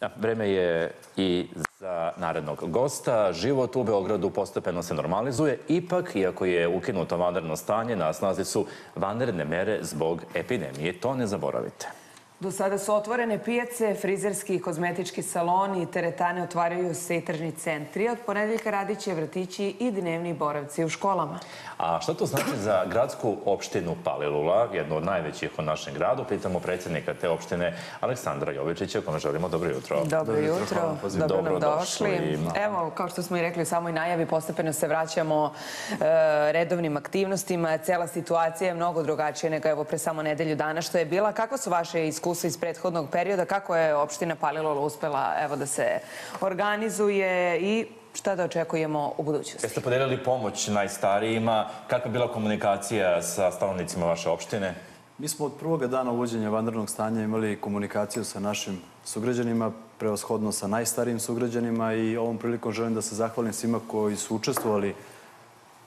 Da, vreme je i za narednog gosta. Život u Beogradu postepeno se normalizuje. Ipak, iako je ukinuto vanredno stanje, na snazi su vanredne mere zbog epidemije. To ne zaboravite. Do sada su otvorene pijace, frizerski i kozmetički saloni i teretane otvaraju se i tržni centri. Od ponedeljka radit će vrtići i dnevni boravci u školama. A šta to znači za gradsku opštinu Palilula, jednu od najvećih u našem gradu? Pitamo predsjednika te opštine Aleksandra Jovičića, kome želimo dobro jutro. Dobro jutro, dobro nam došli. Dobrodošli. Evo, kao što smo i rekli u samoj najavi, postepeno se vraćamo e, redovnim aktivnostima. Cela situacija je mnogo drugačija nego evo pre samo nedelju dana što je bila. Kakva su vaše iskustva iz prethodnog perioda? Kako je opština Palilola uspela evo da se organizuje i šta da očekujemo u budućnosti? Jeste podelili pomoć najstarijima? Kakva je bila komunikacija sa stanovnicima vaše opštine? Mi smo od prvoga dana uvođenja vanrednog stanja imali komunikaciju sa našim sugrađanima, preoshodno sa najstarijim sugrađanima i ovom prilikom želim da se zahvalim svima koji su učestvovali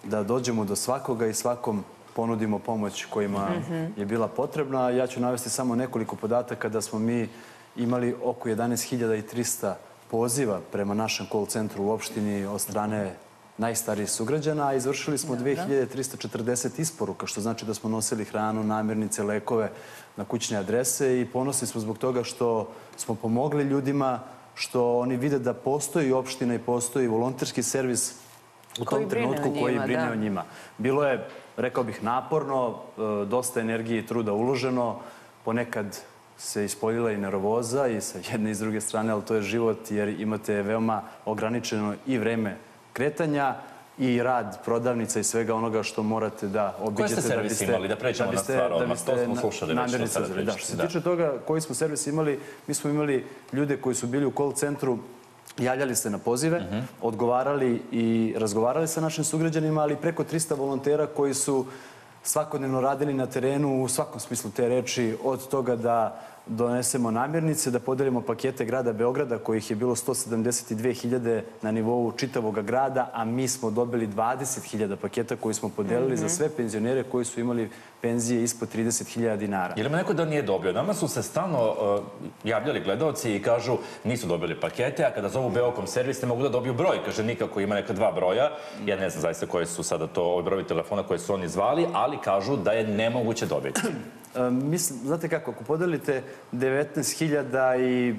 da dođemo do svakoga i svakom ponudimo pomoć kojima je bila potrebna. Ja ću navesti samo nekoliko podataka da smo mi imali oko 11.300 poziva prema našem call centru u opštini od strane najstarijih sugrađana, a izvršili smo 2340 isporuka, što znači da smo nosili hranu, namirnice, lekove na kućne adrese i ponosni smo zbog toga što smo pomogli ljudima, što oni vide da postoji opština i postoji volonterski servis u tom trenutku koji brine da. o njima. Bilo je, rekao bih, naporno, e, dosta energije i truda uloženo, ponekad se ispoljila i nervoza i sa jedne i s druge strane, ali to je život jer imate veoma ograničeno i vreme kretanja i rad prodavnica i svega onoga što morate da obiđete. da servis imali? Da pređemo na biste- stvar da odmah. To smo na- slušali već, sad. Da, što se da. tiče toga koji smo servis imali, mi smo imali ljude koji su bili u call centru Javljali se na pozive, Mhm. odgovarali i razgovarali sa našim sugrađanima, ali preko 300 volontera koji su svakodnevno radili na terenu u svakom smislu te reči, od toga da donesemo namirnice, da podelimo pakete grada Beograda, kojih je bilo 172.000 na nivou čitavog grada, a mi smo dobili 20.000 paketa koji smo podelili za sve penzionere koji su imali penzije ispod 30.000 dinara. Je li ima neko da nije dobio? Nama su se stalno uh, javljali gledalci i kažu nisu dobili pakete, a kada zovu Beokom servis ne mogu da dobiju broj. Kaže nikako ima neka dva broja. Ja ne znam zaista koji su sada to ovi brojevi telefona koje su oni zvali, ali kažu da je nemoguće dobiti. E, mislim, znate kako, ako podelite 19.000 i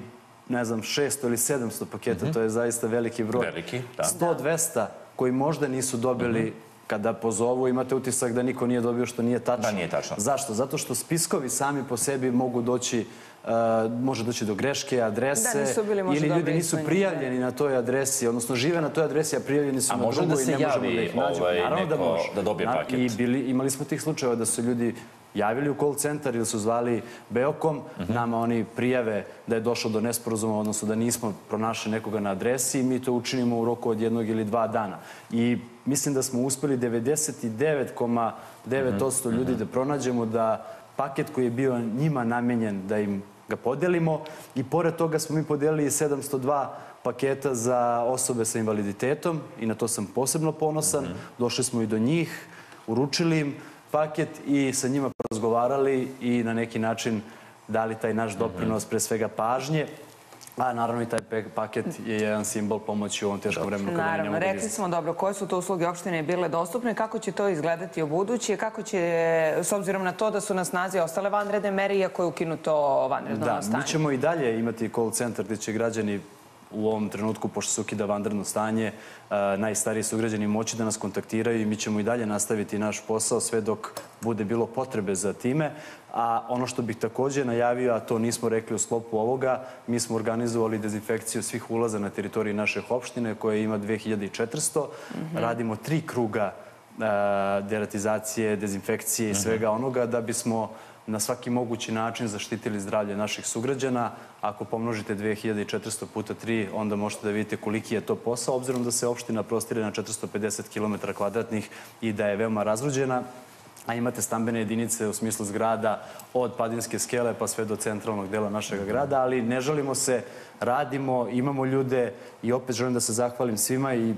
ne znam, 600 ili 700 paketa, to je zaista veliki broj. Veliki, da. 100-200 koji možda nisu dobili kada pozovu, imate utisak da niko nije dobio što nije tačno. Da, nije tačno. Zašto? Zato što spiskovi sami po sebi mogu doći e, može doći do greške, adrese Da, ili ljudi nisu prijavljeni na toj adresi, odnosno žive na toj adresi, a prijavljeni su A na da i se ne možemo da ih nađemo. ovaj, Naravno da neko može. da dobije paket? I bili, imali smo tih slučajeva da su ljudi javili u call centar ili su zvali Beokom, nama oni prijave da je došlo do nesporazuma, odnosno da nismo pronašli nekoga na adresi i mi to učinimo u roku od jednog ili dva dana. I mislim da smo uspeli 99,9% ljudi da pronađemo da paket koji je bio njima namenjen da im ga podelimo i pored toga smo mi podelili 702 paketa za osobe sa invaliditetom i na to sam posebno ponosan. Došli smo i do njih, uručili im paket i sa njima razgovarali i na neki način dali taj naš doprinos, pre svega pažnje. A naravno i taj paket je jedan simbol pomoći u ovom teškom vremenu kada ne Naravno, da rekli izađu. smo dobro koje su to usluge opštine bile dostupne, kako će to izgledati u budući, kako će, s obzirom na to da su na snazi ostale vanredne mere, iako je ukinuto vanredno Da, stanje. mi ćemo i dalje imati call centar gde će građani u ovom trenutku, pošto se ukida vanredno stanje, a, najstariji sugrađani moći da nas kontaktiraju i mi ćemo i dalje nastaviti naš posao sve dok bude bilo potrebe za time. A ono što bih takođe najavio, a to nismo rekli u sklopu ovoga, mi smo organizovali dezinfekciju svih ulaza na teritoriji naše opštine koje ima 2400. Radimo tri kruga a, deratizacije, dezinfekcije i svega onoga da bismo na svaki mogući način zaštitili zdravlje naših sugrađana. Ako pomnožite 2400 puta 3, onda možete da vidite koliki je to posao, obzirom da se opština prostire na 450 km kvadratnih i da je veoma razruđena a imate stambene jedinice u smislu zgrada od Padinske skele pa sve do centralnog dela našeg grada, ali ne žalimo se, radimo, imamo ljude i opet želim da se zahvalim svima i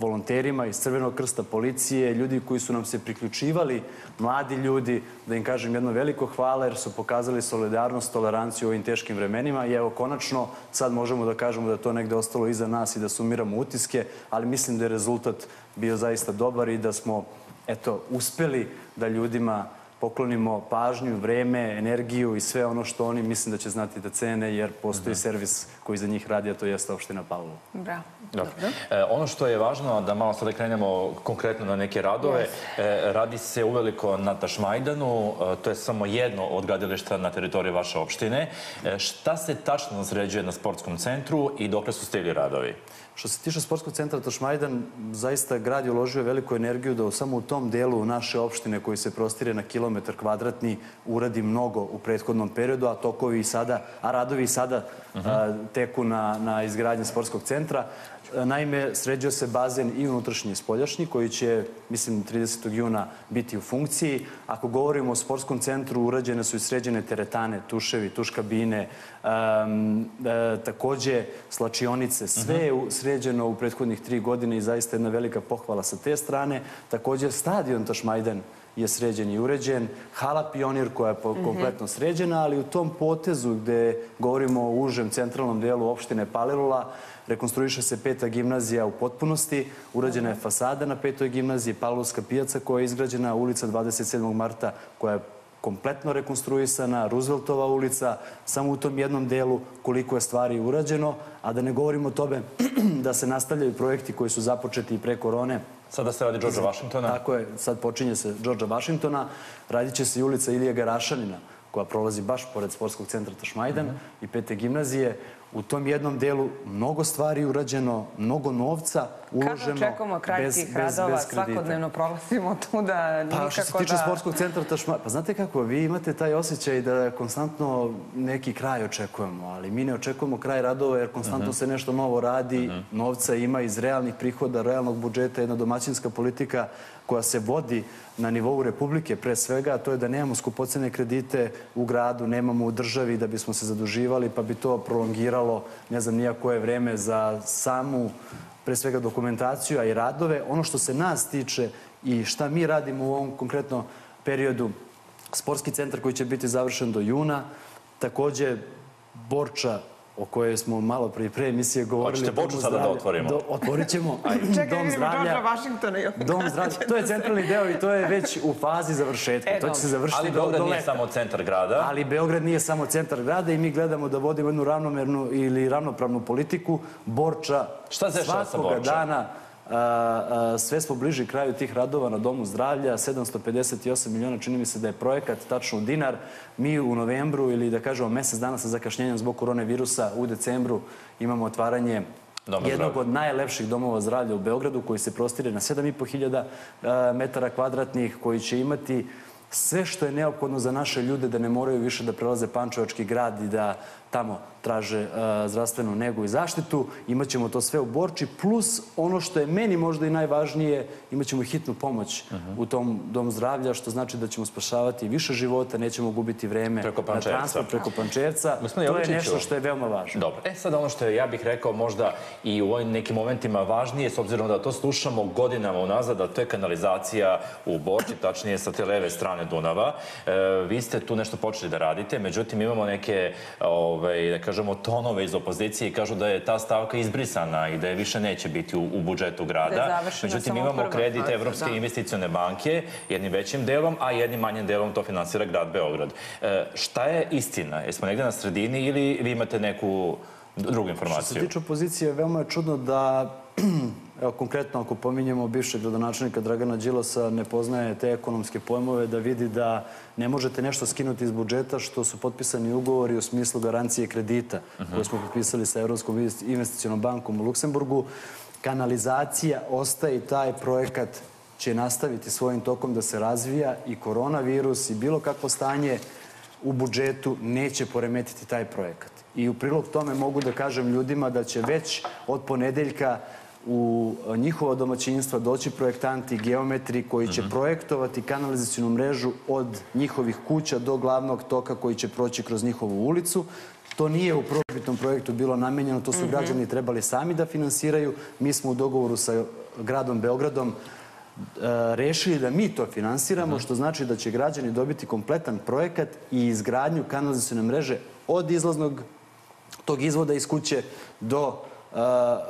volonterima iz Crvenog krsta, policije, ljudi koji su nam se priključivali, mladi ljudi, da im kažem jedno veliko hvala jer su pokazali solidarnost, toleranciju u ovim teškim vremenima. I evo konačno sad možemo da kažemo da je to negde ostalo iza nas i da sumiramo utiske, ali mislim da je rezultat bio zaista dobar i da smo eto, uspeli da ljudima poklonimo pažnju, vreme, energiju i sve ono što oni mislim da će znati da cene, jer postoji servis koji za njih radi, a to jeste opština Pavlovo. Bravo. Dobro. E, ono što je važno, da malo sada krenemo konkretno na neke radove, e, radi se uveliko na Tašmajdanu, e, to je samo jedno od gradilišta na teritoriji vaše opštine. Šta se tačno sređuje na sportskom centru i dokle su stigli radovi? Što se tiče sportskog centra Tošmajdan, zaista grad je uložio veliku energiju da samo u tom delu naše opštine koji se prostire na kilometar kvadratni uradi mnogo u prethodnom periodu, a tokovi i sada, a radovi i sada a, teku na, na izgradnje sportskog centra. Naime, sređuje se bazen i unutrašnji i spoljašnji, koji će, mislim, 30. juna biti u funkciji. Ako govorimo o sportskom centru, urađene su i sređene teretane, tuševi, tuš kabine, um, e, takođe slačionice. Sve je sređeno u prethodnih tri godine i zaista jedna velika pohvala sa te strane. Takođe, stadion Tašmajdan je sređen i uređen. Hala Pionir koja je po- kompletno sređena, ali u tom potezu gde govorimo o užem centralnom delu opštine Palilula, rekonstruiše se peta gimnazija u potpunosti, urađena je fasada na petoj gimnaziji, Pavlovska pijaca koja je izgrađena, ulica 27. marta koja je kompletno rekonstruisana, Rooseveltova ulica, samo u tom jednom delu koliko je stvari urađeno, a da ne govorimo o tome da se nastavljaju projekti koji su započeti pre korone, Sada se radi George Washingtona. tako je, sad počinje se Đorđa Vašingtona, radit će se i ulica Ilije Garašanina, koja prolazi baš pored sportskog centra Tašmajdan i pete gimnazije. U tom jednom delu mnogo stvari urađeno, mnogo novca uloženo. Kako očekujemo kraj bez- tih radova? Svakodnevno prolazimo tu da nikako da... Pa što se tiče sportskog centra pa znate kako, vi imate taj osjećaj da konstantno neki kraj očekujemo, ali mi ne očekujemo kraj radova jer konstantno se nešto novo radi, novca ima iz realnih prihoda, realnog budžeta, jedna domaćinska politika koja se vodi na nivou Republike pre svega, a to je da nemamo skupocene kredite u gradu, nemamo u državi da bismo se zaduživali, pa bi to prolongiralo ne znam nija koje vreme za samu pre svega dokumentaciju, a i radove. Ono što se nas tiče i šta mi radimo u ovom konkretno periodu, sportski centar koji će biti završen do juna, takođe Borča o kojoj smo malo prije pre emisije govorili. Hoćete Borču sada da otvorimo? Do, otvorit ćemo Čekaj, Dom zdravlja. I opet Dom zdravlja, to je centralni deo i to je već u fazi završetka. E, to će se završiti Ali do, Beograd do nije samo centar grada. Ali Beograd nije samo centar grada i mi gledamo da vodimo jednu ravnomernu ili ravnopravnu politiku. Borča Šta se dešava sa svakoga Borčom? dana sve smo bliži kraju tih radova na Domu zdravlja. 758 miliona, čini mi se da je projekat, tačno u dinar. Mi u novembru ili da kažemo mesec dana sa zakašnjenjem zbog koronavirusa u decembru imamo otvaranje Doma jednog zdravlja. od najlepših domova zdravlja u Beogradu koji se prostire na 7.500 e, metara kvadratnih, koji će imati sve što je neophodno za naše ljude da ne moraju više da prelaze Pančevački grad i da tamo traže e, zdravstvenu negu i zaštitu. Imaćemo to sve u Borči, plus ono što je meni možda i najvažnije, imaćemo hitnu pomoć u tom domu zdravlja, što znači da ćemo spašavati više života, nećemo gubiti vreme na transport preko Pančevca. To je nešto što je veoma važno. Dobro. E sad ono što je, ja bih rekao možda i u ovim nekim momentima važnije, s obzirom da to slušamo godinama unazad, a to je kanalizacija u Borči, tačnije sa te leve strane Dunava. E, vi ste tu nešto počeli da radite, međutim imamo neke, ovaj, da kažemo, tonove iz opozicije i kažu da je ta stavka izbrisana i da je više neće biti u, u budžetu grada. Da međutim, imamo kredit Evropske da. investicione banke, jednim većim delom, a jednim manjim delom to finansira grad Beograd. E, šta je istina? Jesmo negde na sredini ili vi imate neku drugu Što se informaciju? tiče opozicije, veoma je čudno da, evo konkretno ako pominjemo bivšeg gradonačelnika Dragana Đilasa, ne poznaje te ekonomske pojmove, da vidi da ne možete nešto skinuti iz budžeta što su potpisani ugovori u smislu garancije kredita koje smo potpisali sa Evropskom investicionom bankom u Luksemburgu. Kanalizacija ostaje i taj projekat će nastaviti svojim tokom da se razvija i koronavirus i bilo kakvo stanje u budžetu neće poremetiti taj projekat. I u prilog tome mogu da kažem ljudima da će već od ponedeljka u njihova domaćinstva doći projektanti, geometri koji će projektovati kanalizacijnu mrežu od njihovih kuća do glavnog toka koji će proći kroz njihovu ulicu. To nije u prvobitnom projektu bilo namenjeno, to su građani trebali sami da finansiraju. Mi smo u dogovoru sa gradom Beogradom e, rešili da mi to finansiramo, što znači da će građani dobiti kompletan projekat i izgradnju kanalizacione mreže od izlaznog tog izvoda iz kuće do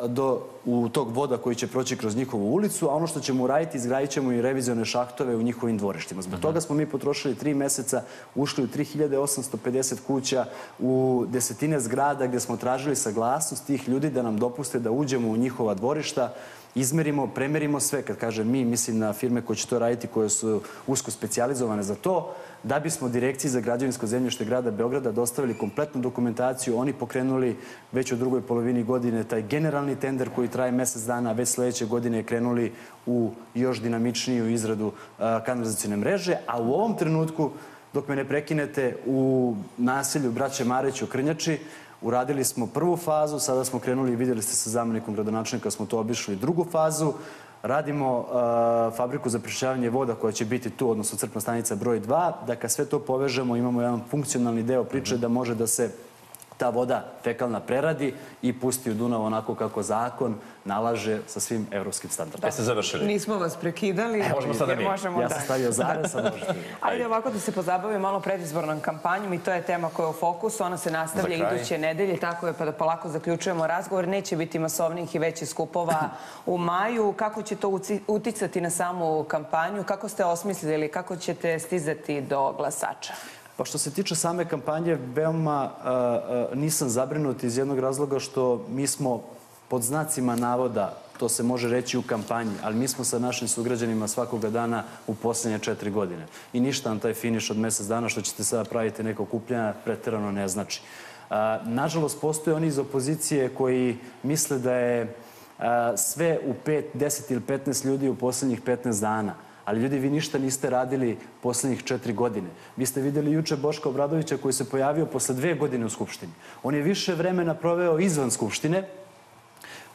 do u tog voda koji će proći kroz njihovu ulicu, a ono što ćemo uraditi, izgradit ćemo i revizione šahtove u njihovim dvorištima. Zbog toga smo mi potrošili tri meseca, ušli u 3850 kuća, u desetine zgrada gde smo tražili saglasnost tih ljudi da nam dopuste da uđemo u njihova dvorišta, izmerimo, premerimo sve. Kad kažem mi, mislim na firme koje će to raditi, koje su usko specijalizovane za to, da bismo direkciji za građevinsko zemljište grada Beograda dostavili kompletnu dokumentaciju. Oni pokrenuli već u drugoj polovini godine taj generalni tender koji traje mesec dana, a već sledeće godine krenuli u još dinamičniju izradu a, kanalizacijone mreže, a u ovom trenutku dok me ne prekinete, u naselju Braće Mareć u Krnjači Uradili smo prvu fazu, sada smo krenuli, vidjeli ste sa zamenikom gradonačelnika, smo to obišli drugu fazu. Radimo uh, fabriku za prišljavanje voda koja će biti tu, odnosno crpna stanica broj 2, da kad sve to povežemo imamo jedan funkcionalni deo priče da može da se ta voda fekalna preradi i pusti u Dunav onako kako zakon nalaže sa svim evropskim standardima. Jeste završili? Nismo vas prekidali. možemo sada mi. Možemo Ja da. sam stavio zarez, sad možete. Ajde ovako da se pozabavimo malo predizbornom kampanjom i to je tema koja je u fokusu. Ona se nastavlja iduće nedelje, tako je pa da polako zaključujemo razgovor. Neće biti masovnih i većih skupova u maju. Kako će to uticati na samu kampanju? Kako ste osmislili, kako ćete stizati do glasača? Pa što se tiče same kampanje, veoma nisam zabrinut iz jednog razloga što mi smo pod znacima navoda, to se može reći u kampanji, ali mi smo sa našim sugrađanima svakoga dana u posljednje četiri godine. I ništa nam taj finiš od mesec dana što ćete sada praviti neko kupljanja preterano ne znači. Nažalost, postoje oni iz opozicije koji misle da je sve u 5, 10 ili 15 ljudi u poslednjih 15 dana. Ali ljudi, vi ništa niste radili poslednjih četiri godine. Vi ste videli juče Boška Obradovića koji se pojavio posle dve godine u Skupštini. On je više vremena proveo izvan Skupštine,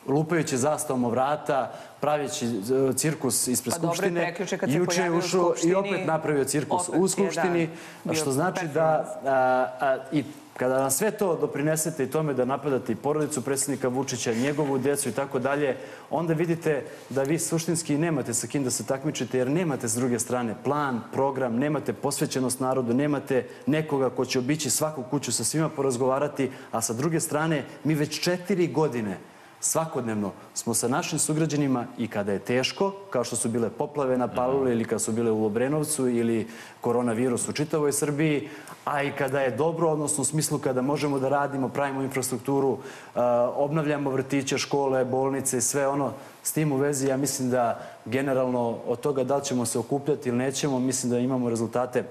lupajući zastavom o vrata, praveći e, cirkus ispred Pa Skupštine. Juče je ušao i Skupštini, opet napravio cirkus opet u Skupštini, da, bio što znači da performans. a, a, i kada nam sve to doprinesete i tome da napadate i porodicu predsjednika Vučića, njegovu decu i tako dalje, onda vidite da vi suštinski nemate sa kim da se takmičite jer nemate s druge strane plan, program, nemate posvećenost narodu, nemate nekoga ko će obići svaku kuću sa svima porazgovarati, a sa druge strane mi već četiri godine svakodnevno smo sa našim sugrađanima i kada je teško, kao što su bile poplave na Palule ili kada su bile u Obrenovcu ili koronavirus u čitavoj Srbiji, a i kada je dobro, odnosno u smislu kada možemo da radimo, pravimo infrastrukturu, a, obnavljamo vrtiće, škole, bolnice i sve ono s tim u vezi, ja mislim da generalno od toga da li ćemo se okupljati ili nećemo, mislim da imamo rezultate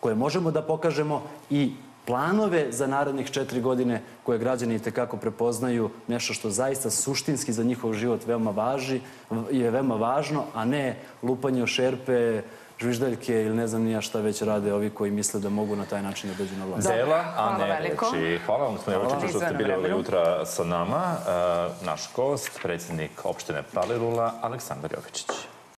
koje možemo da pokažemo i planove za narednih četiri godine koje građani tekako prepoznaju, nešto što zaista suštinski za njihov život veoma važi, je veoma važno, a ne lupanje o šerpe, žviždaljke ili ne znam nija šta već rade ovi koji misle da mogu na taj način da dođu na vlast. Dela, a ne veliko. reči. Hvala vam, gospodine Jovičiću, što ste bili ovog jutra sa nama. E, naš gost, predsjednik opštine Palilula, Aleksandar Jovičić.